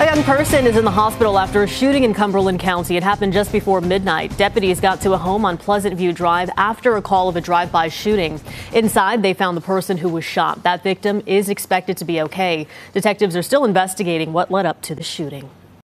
A young person is in the hospital after a shooting in Cumberland County. It happened just before midnight. Deputies got to a home on Pleasant View Drive after a call of a drive-by shooting. Inside, they found the person who was shot. That victim is expected to be okay. Detectives are still investigating what led up to the shooting.